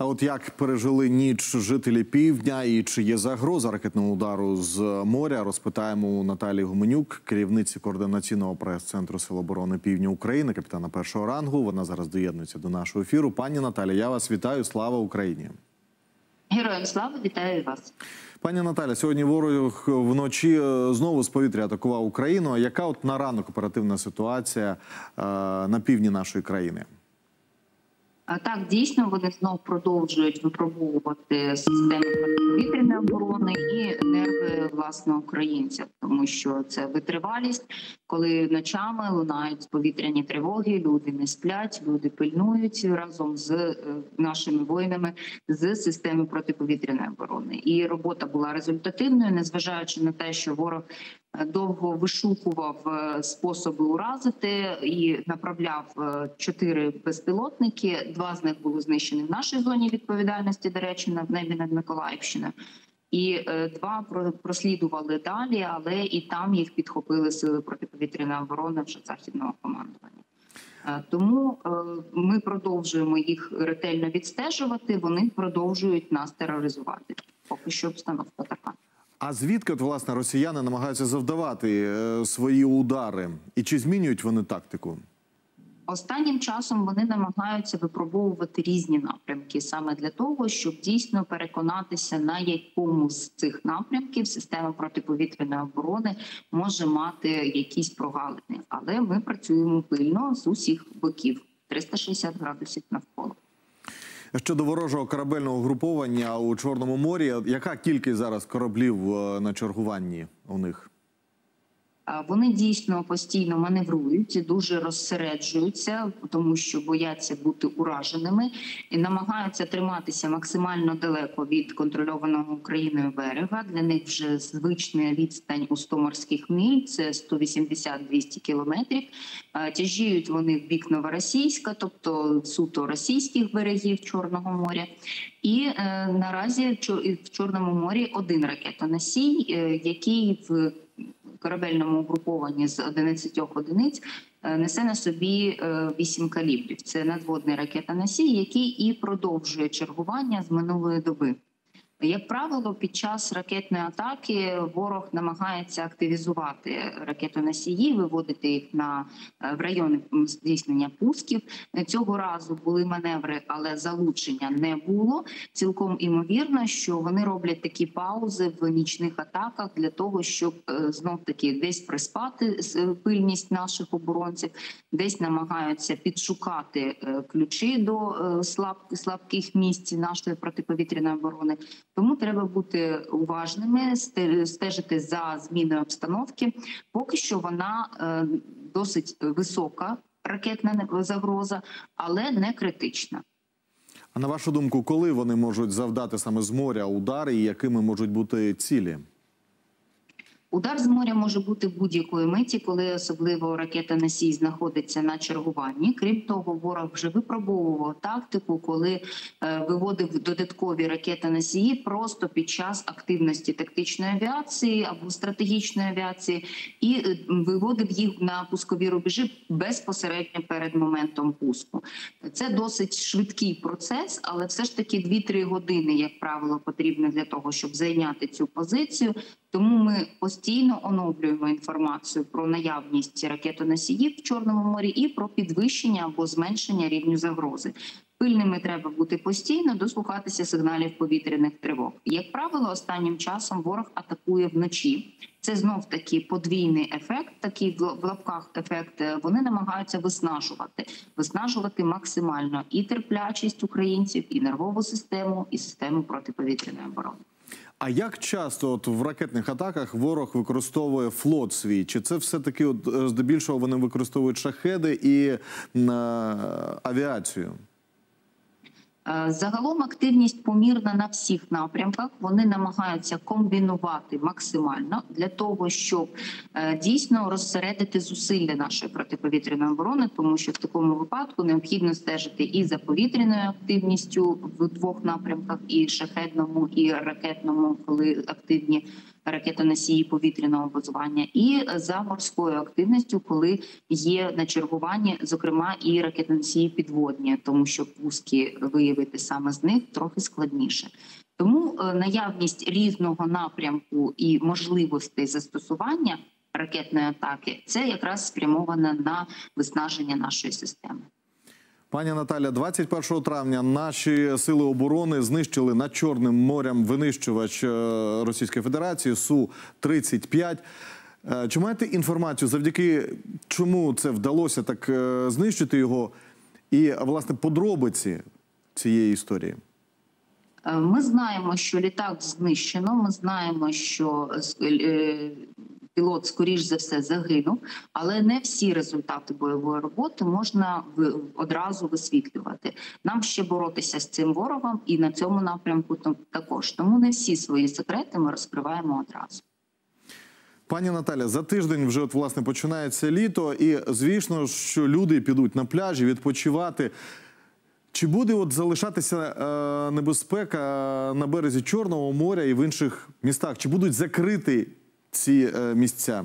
А от як пережили ніч жителі півдня і чи є загроза ракетного удару з моря? Розпитаємо у Наталії Гуменюк, керівниці координаційного прес-центру Сил оборони Півдня України, капітана першого рангу. Вона зараз доєднується до нашого ефіру. Пані Наталі, я вас вітаю. Слава Україні! Героям слава вітаю вас, пані Наталя. Сьогодні ворог вночі е, знову з повітря атакував Україну. А яка от на ранок оперативна ситуація е, на півдні нашої країни? Так, дійсно вони знов продовжують випробовувати системи протиповітряної оборони і нерви власне українців, тому що це витривалість, коли ночами лунають повітряні тривоги. Люди не сплять, люди пильнують разом з е, нашими воїнами з системи протиповітряної оборони. І робота була результативною, незважаючи на те, що ворог довго вишукував е, способи уразити і направляв е, чотири безпілотники. Два з них були знищені в нашій зоні відповідальності. До речі, на небі над Миколаївщиною. І е, два прослідували далі, але і там їх підхопили сили протиповітряної оборони вже західного командування. Тому ми продовжуємо їх ретельно відстежувати. Вони продовжують нас тероризувати. Поки що обстановка така. А звідки от, власне росіяни намагаються завдавати е, свої удари, і чи змінюють вони тактику? Останнім часом вони намагаються випробовувати різні напрямки саме для того, щоб дійсно переконатися, на якому з цих напрямків система протиповітряної оборони може мати якісь прогалини. Але ми працюємо пильно з усіх боків 360 градусів навколо. Щодо ворожого корабельного груповання у Чорному морі, яка кількість зараз кораблів е, на чергуванні у них? Вони дійсно постійно маневрують, дуже розсереджуються, тому що бояться бути ураженими і намагаються триматися максимально далеко від контрольованого Україною берега. Для них вже звична відстань у 100 морських миль, це 180-200 кілометрів. Тяжіють вони в бік новоросійська, тобто суто російських берегів Чорного моря. І е, наразі в Чорному морі один ракетоносій, е, який в корабельному угрупованні з 11 одиниць е, несе на собі 8 е, калібрів. Це надводний ракетоносій, який і продовжує чергування з минулої доби. Як правило, під час ракетної атаки ворог намагається активізувати ракетоносії, виводити їх на е, в райони здійснення пусків. Цього разу були маневри, але залучення не було. Цілком імовірно, що вони роблять такі паузи в нічних атаках для того, щоб е, знов таки десь приспати пильність наших оборонців, десь намагаються підшукати е, ключі до слабких місць нашої протиповітряної оборони. Тому треба бути уважними, стежити за зміною обстановки. Поки що вона е, досить висока ракетна загроза, але не критична. А на вашу думку, коли вони можуть завдати саме з моря удари, і якими можуть бути цілі? Удар з моря може бути будь-якої миті, коли особливо ракета носій знаходиться на чергуванні. Крім того, ворог вже випробовував тактику, коли е, виводив додаткові ракети носії просто під час активності тактичної авіації або стратегічної авіації, і е, виводив їх на пускові рубежі безпосередньо перед моментом пуску. Це досить швидкий процес, але все ж таки 2-3 години, як правило, потрібно для того, щоб зайняти цю позицію. Тому ми постійно оновлюємо інформацію про наявність ракетоносіїв в чорному морі і про підвищення або зменшення рівню загрози. Пильними треба бути постійно, дослухатися сигналів повітряних тривог. Як правило, останнім часом ворог атакує вночі. Це знов таки подвійний ефект. Такий в лапках ефект. Вони намагаються виснажувати, виснажувати максимально і терплячість українців, і нервову систему, і систему протиповітряної оборони. А як часто от в ракетних атаках ворог використовує флот свій? Чи це все таки от е, здебільшого вони використовують шахеди і е, авіацію? Е, загалом активність помірна на всіх напрямках. Вони намагаються комбінувати максимально для того, щоб е, дійсно розсередити зусилля нашої протиповітряної оборони, тому що в такому випадку необхідно стежити і за повітряною активністю в двох напрямках, і шахетному, і ракетному, коли активні ракетоносії повітряного базування, і за морською активністю, коли є на чергуванні, зокрема і ракетоносії підводні, тому що пуски виявити саме з них трохи складніше. Тому е, наявність різного напрямку і можливостей застосування ракетної атаки це якраз спрямоване на виснаження нашої системи. Пані Наталя, 21 травня наші сили оборони знищили над Чорним морем винищувач е, Російської Федерації Су 35 Е, Чи маєте інформацію, завдяки чому це вдалося так е, знищити його? І власне подробиці цієї історії? Ми знаємо, що літак знищено. Ми знаємо, що пілот, скоріш за все, загинув, але не всі результати бойової роботи можна одразу висвітлювати. Нам ще боротися з цим ворогом, і на цьому напрямку також. Тому не всі свої секрети ми розкриваємо одразу. Пані Наталя, за тиждень вже от власне починається літо, і звісно, що люди підуть на пляжі відпочивати. Чи буде от залишатися е, небезпека на березі Чорного моря і в інших містах? Чи будуть закриті ці е, місця?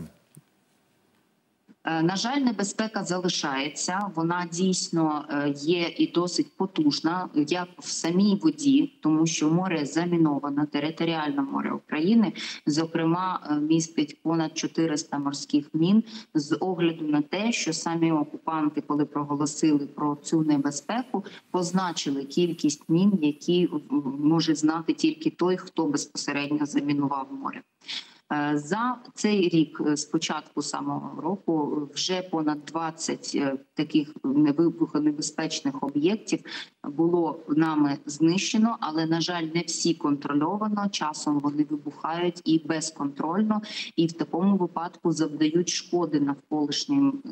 Е, На жаль, небезпека залишається. Вона дійсно е, є і досить потужна, як в самій воді, тому що море заміноване, територіальне море України, зокрема, містить понад 400 морських мін з огляду на те, що самі окупанти, коли проголосили про цю небезпеку, позначили кількість мін, які може знати тільки той, хто безпосередньо замінував море. Е, За цей рік, е, з початку самого року, вже понад 20 е, таких вибухонебезпечних об'єктів було нами знищено, але на жаль, не всі контрольовано. Часом вони вибухають і безконтрольно, і в такому випадку завдають шкоди навколишнім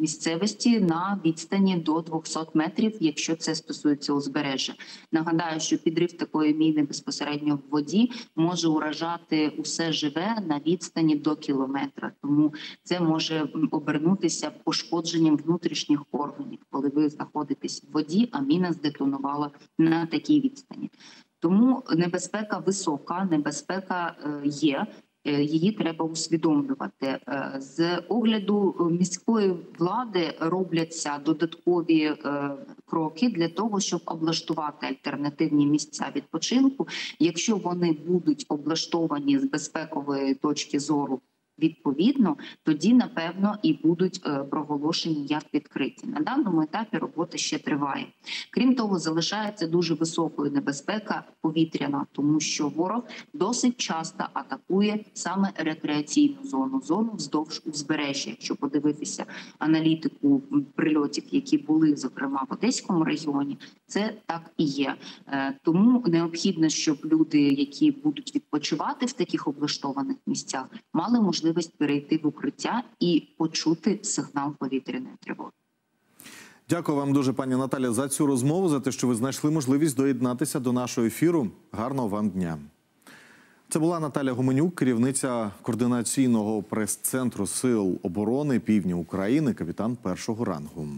місцевості на відстані до 200 метрів, якщо це стосується узбережжя. Нагадаю, що підрив такої міни безпосередньо в воді може уражати усе живе на відстані до кілометра. Тому це може обернутися пошкодженням внутрішніх органів, коли ви знаходитесь в воді, а міна здетонувала на такій відстані. Тому небезпека висока, небезпека е, є. Е, Її треба усвідомлювати Е, з огляду міської влади. Робляться додаткові е, кроки для того, щоб облаштувати альтернативні місця відпочинку. Якщо вони будуть облаштовані з безпекової точки зору відповідно, тоді напевно і будуть е, проголошені як відкриті. На даному етапі робота ще триває. Крім того, залишається дуже високою небезпека повітряна, тому що ворог досить часто атакує саме рекреаційну зону, зону вздовж узбережжя. Якщо подивитися аналітику прильотів, які були зокрема в Одеському регіоні, це так і є. Е, Тому необхідно, щоб люди, які будуть відпочивати в таких облаштованих місцях, мали можливість перейти в укриття і почути сигнал повітряної тривоги. Дякую вам дуже, пані Наталя, за цю розмову, за те, що ви знайшли можливість доєднатися до нашого ефіру. Гарного вам дня. Це була Наталя Гуменюк, керівниця координаційного прес-центру Сил оборони Півдня України, капітан першого рангу.